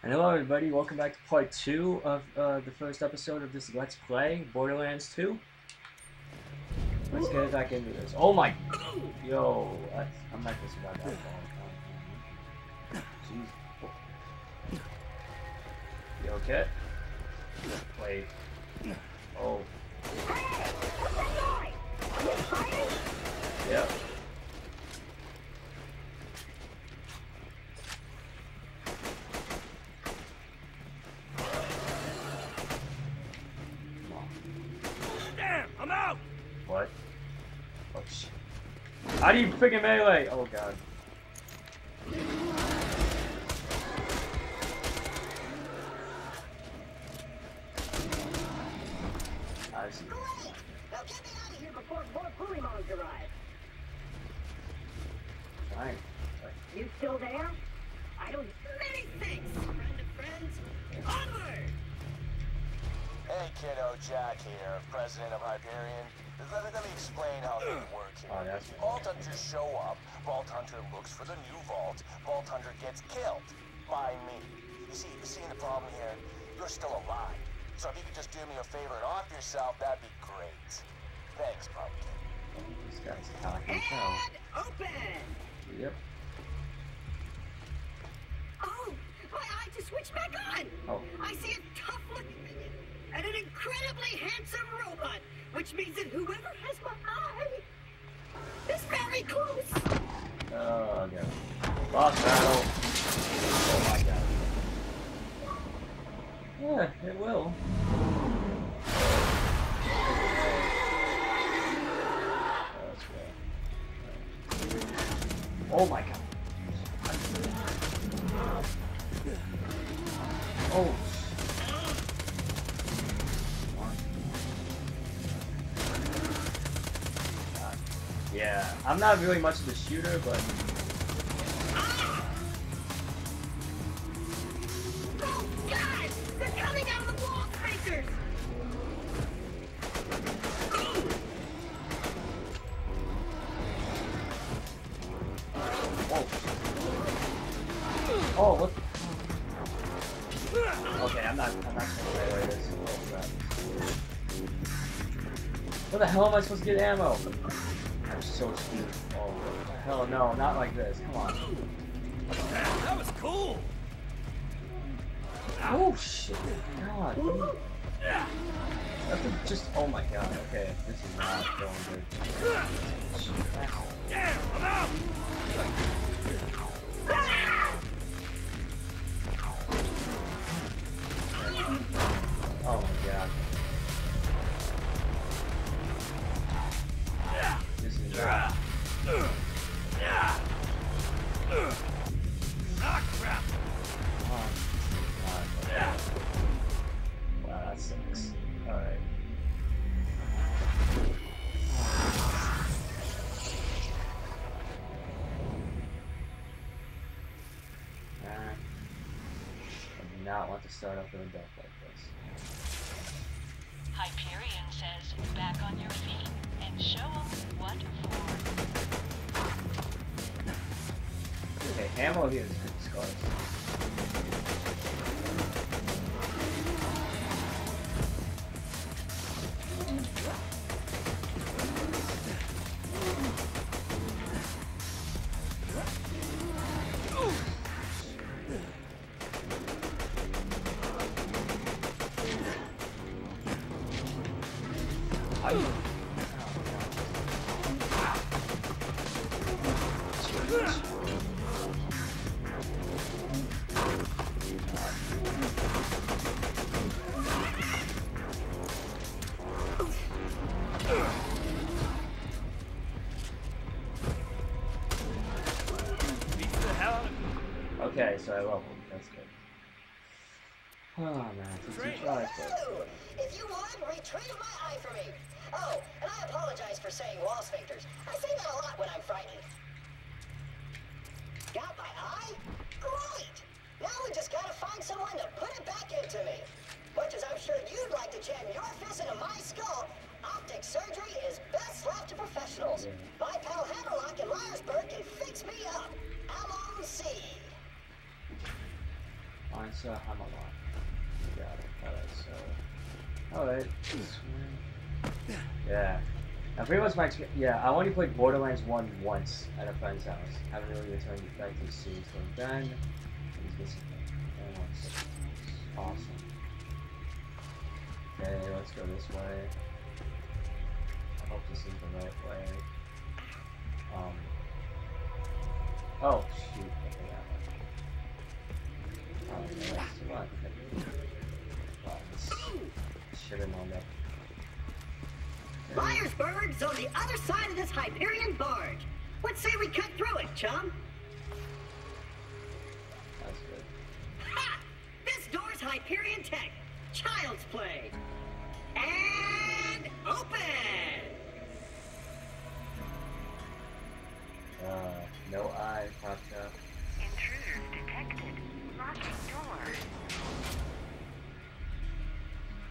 And hello everybody, welcome back to part 2 of uh, the first episode of this Let's Play, Borderlands 2. Let's get back into this. Oh my... Yo, I'm not this about that. Jeez. You okay? Wait. Oh. Yep. How do you freaking melee? Oh god. I see. Great! Now get me out of here before more bullymongs arrive. Fine. You still there? I don't many things, friend of friends. Onward! Hey kiddo, Jack here, president of Hyperion. Let, let me explain how things work here. Oh, that's Vault Hunters show up, Vault Hunter looks for the new vault, Vault Hunter gets killed. By me. You see, you see the problem here? You're still alive. So if you could just do me a favor and off yourself, that'd be great. Thanks, Pumpkin. This guy's talking tell. And open! Yep. Oh, my eye just switched back on! Oh. I see a tough looking minion and an incredibly handsome robot, Yeah, I'm not really much of a shooter, but Oh, God! They're coming out of the wall! Oh. Oh, what? Okay, I'm not. I'm not gonna melee this. Oh, crap. Where the hell am I supposed to get ammo? Hell? No, not like this. Come on. That was cool! Oh shit! God. That's a- just. Oh my god. Okay, this is not going good. Damn, I'm out! Oh start off in the dark like this. Hyperion says, back on your feet and show 'em what for. Okay, ammo here is good scars. Okay, so I leveled. That's good. Oh man, it's two tries, if you would, retrieve my eye for me. Oh, and I apologize for saying wall sphincters. I say that a lot when I'm frightened. Got my eye? Great! Now we just gotta find someone to put it back into me. Much as I'm I'm C. Got it. Alright, so. Alright. Yeah. Now, pretty much my. expe- Yeah, I only played Borderlands 1 once at a friend's house. Haven't really returned to the series from then. It's awesome. Okay, let's go this way. I hope this is the right way. Um. Oh, shoot. Okay. Oh, yeah, Liarsburg's on the other side of this Hyperion barge. What say we cut through it, chum? That's good. Ha! This door's Hyperion Tech. Child's play. And open! Uh, no eye popped up.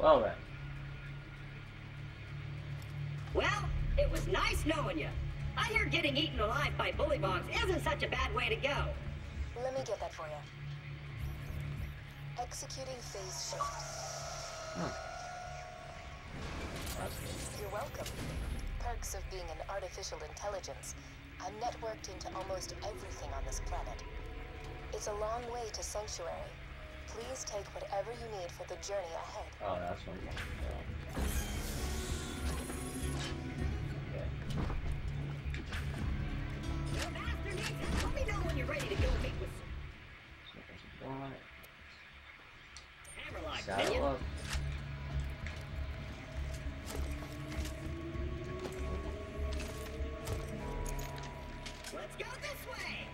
Well then. Well, it was nice knowing you. I hear getting eaten alive by bullymongs isn't such a bad way to go. Let me get that for you. Executing phase shift. That's. You're welcome. Perks of being an artificial intelligence. I'm networked into almost everything on this planet. It's a long way to Sanctuary. Please take whatever you need for the journey ahead. Oh, that's one. Yeah. Okay. No master. Let me know when you're ready to go meet with So there's a door. Hammerlock, Saddle up. Let's go this way.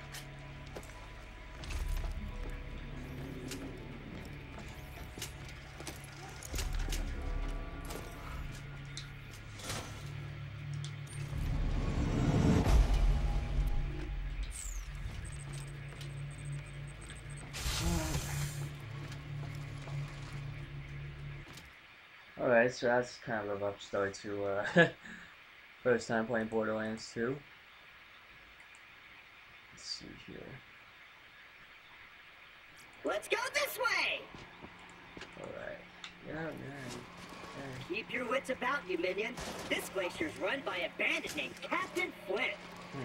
So that's kind of a rough start to uh, first time playing Borderlands 2. Let's see here. Let's go this way. Alright. Yeah, yeah. Keep your wits about you, minion. This glacier's run by a bandit named Captain Flint.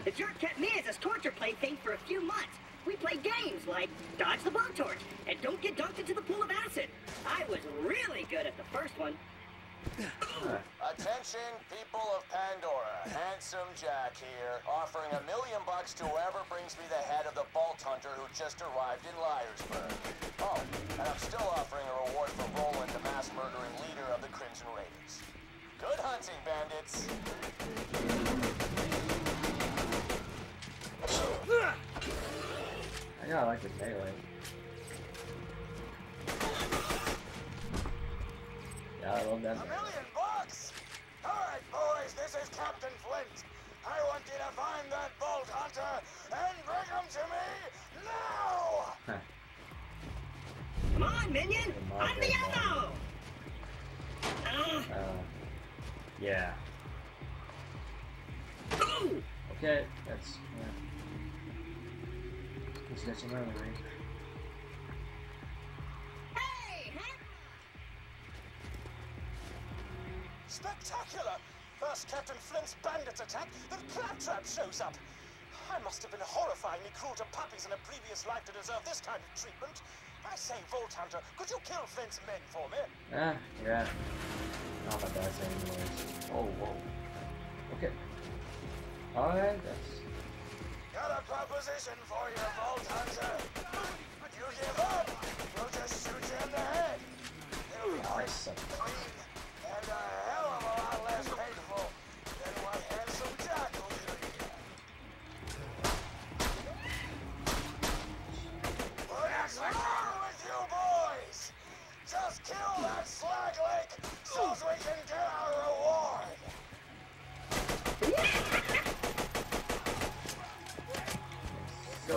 The jerk kept me as his torture plaything for a few months. We played games like Dodge the Blowtorch and Don't Get Dunked into the Pool of Acid. I was really good at the first one. Attention, people of Pandora. Handsome Jack here, offering a million bucks to whoever brings me the head of the Vault Hunter who just arrived in Liarsburg. Oh, and I'm still offering a reward for Roland, the mass murdering leader of the Crimson Raiders. Good hunting, bandits. I like his melee. The big ammo! Ah, Uh, yeah. ooh! Okay, that's yeah. Let's get some memory. Hey, huh? Spectacular! First Captain Flint's bandits attack, then Claptrap shows up. I must have been horrifyingly cruel to puppies in a previous life to deserve this kind of treatment. I say, Vault Hunter, could you kill Flint's men for me? Ah, yeah. Not bad thing anyways. Oh, whoa. Okay. Alright, that's Got a proposition for you, Vault Hunter. You give up, we'll just shoot you in the head. It'll be quick,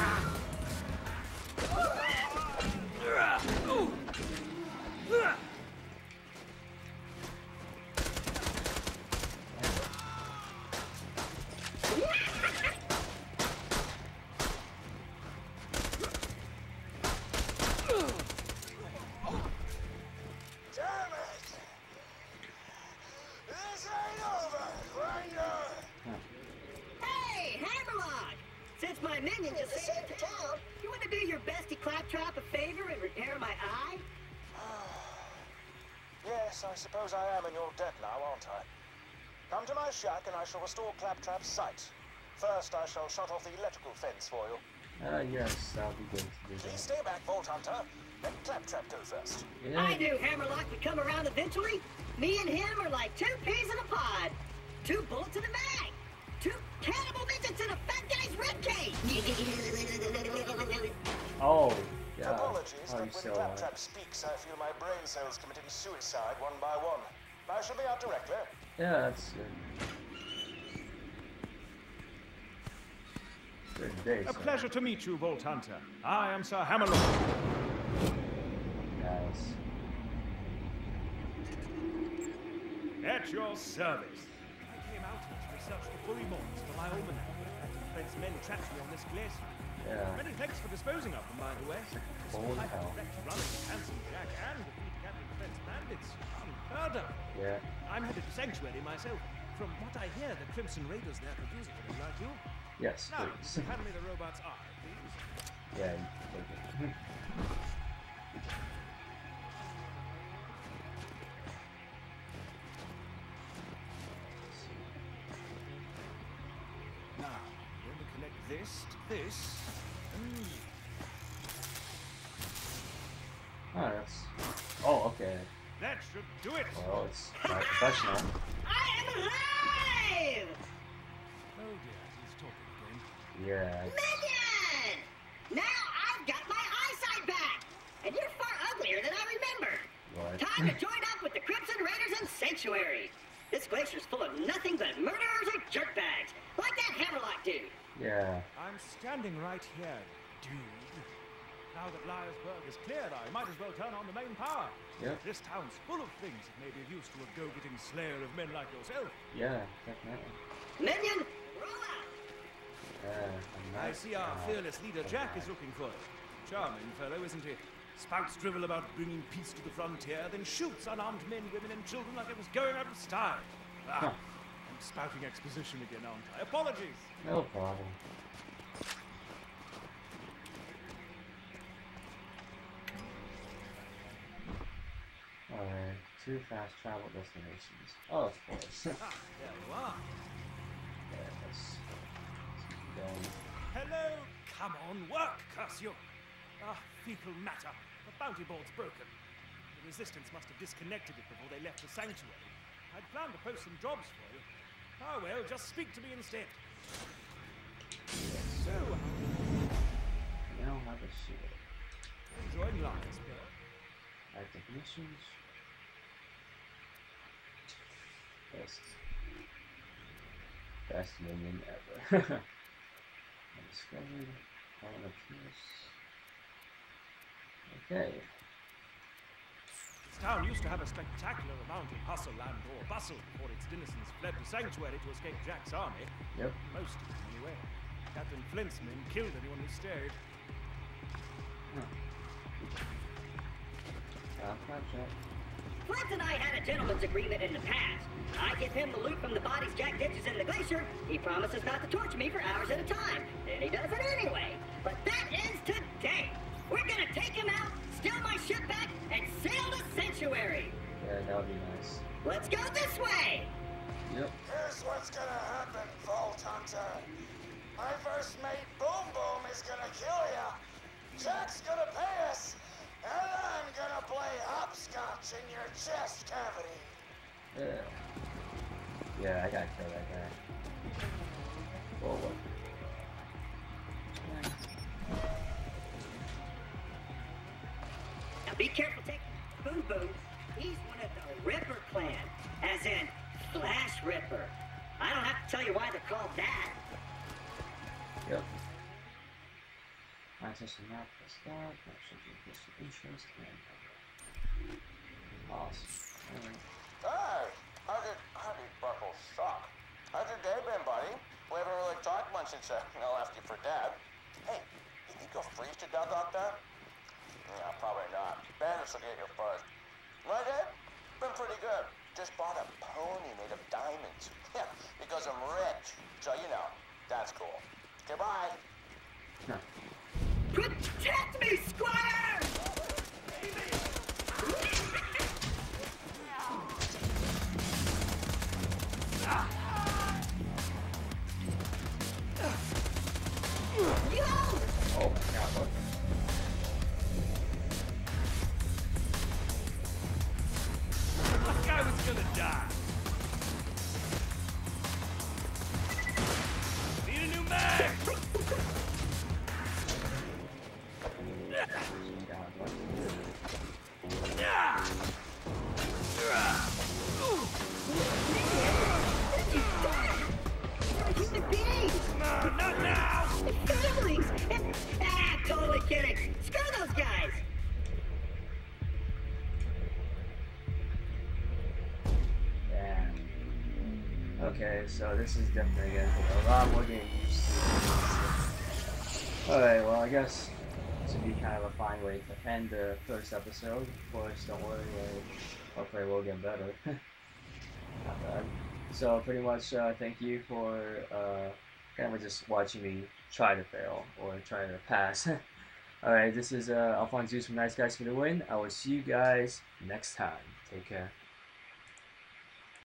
anymore. Since my minion just escaped the town, you want to do your bestie Claptrap a favor and repair my eye? Yes, I suppose I am in your debt now, aren't I? Come to my shack and I shall restore Claptrap's sight. First, I shall shut off the electrical fence for you. Uh, yes, that'll be good to do Please stay back, Vault Hunter. Let Claptrap go first. I knew Hammerlock would come around eventually. Me and him are like two peas in a pod. Two bullets in a bag. Two cannibal midgets in a fat guy's ribcage. oh, yeah. Apologies, Oh, but you when still Claptrap speaks, I feel my brain cells committing suicide one by one. I shall be out directly. Yeah, that's good. Good day, A sir. pleasure to meet you, Vault Hunter. I am Sir Hammerlock. Guys. At your service. I came out here to research the furry moths for my almanac. Flint's men trapped me on this glacier. Yeah. Many thanks for disposing of them, by the way. Holy hell. running Handsome Jack and Captain Defense bandits. Unheard of. Yeah. I'm headed to Sanctuary myself. From what I hear, the Crimson Raiders there use it for like you. Yes, Now, please. hand me the robot's eye, please. yeah, this. Mm. Oh, that's. Oh, okay. That should do it. Well, it's not professional. I am alive! Oh dear, he's talking again. Yeah. Minion! Now I've got my eyesight back! And you're far uglier than I remember! What? Time to join up with the Crimson Raiders and Sanctuary! This glacier's full of nothing but murderers and jerkbags, like that Hammerlock dude! Yeah. I'm standing right here, dude. Now that Liarsburg is cleared, I might as well turn on the main power. Yep. This town's full of things that may be of use to a go-getting slayer of men like yourself. Yeah, definitely. Minion, roll out! Yeah. I'm I not- see our uh, fearless leader Jack is looking for you. Charming fellow, isn't he? Spouts drivel about bringing peace to the frontier, then shoots unarmed men, women, and children like it was going out of style. Ah, Huh. Spouting exposition again, aren't I? Apologies. No problem. Alright, two fast travel destinations. Oh, of course. Ah, there you are. let's, let's keep going. Hello! Come on, work, curse you! Ah, fecal matter. The bounty board's broken. The resistance must have disconnected it before they left the sanctuary. I'd planned to post some jobs for you. Ah, well, just speak to me instead. So, Now have a shield. enjoying Liarsburg? Active missions. Best. Best minion ever. Undiscovered. Colin of Peace. Okay. This town used to have a spectacular amount of hustle and or bustle before its denizens fled the sanctuary to escape Jack's army. Yep. Most of them, anyway. Captain Flint's men killed anyone who stayed. Uh, Flapjack. Flint and I had a gentleman's agreement in the past. I give him the loot from the bodies Jack ditches in the glacier. He promises not to torture me for hours at a time. That would be nice. Let's go this way! Yep. Here's what's gonna happen, Vault Hunter. My first mate, Boom Boom, is gonna kill ya. Jack's gonna pay us, and I'm gonna play hopscotch in your chest cavity. Yeah. Yeah, I gotta kill that guy. Whoa, whoa. Now be careful taking Boom Boom. He's one of the Ripper clan, as in Flesh Ripper. I don't have to tell you why they're called that. Yep. Access the map, press start, actions increase your interest, and pause. Alright. Hey, how did, how did Buckle suck? How's your day been, buddy? We haven't really talked much since uh, I left you for dead. Hey, you think you'll freeze to death out there? Yeah, probably not. Bandits will get you first. My day? Been pretty good. Just bought a pony made of diamonds. Yeah, because I'm rich. So, you know, that's cool. Goodbye. Protect me, Squire! Okay, so this is definitely gonna take a lot more getting used to. Alright, well I guess this would be kind of a fine way to end the first episode. Of course, don't worry, uh, hopefully we'll get better. Not bad. So pretty much uh, thank you for uh, kind of just watching me try to fail or try to pass. Alright, this is uh, AlphonZeus from Nice Guys for the Win. I will see you guys next time. Take care.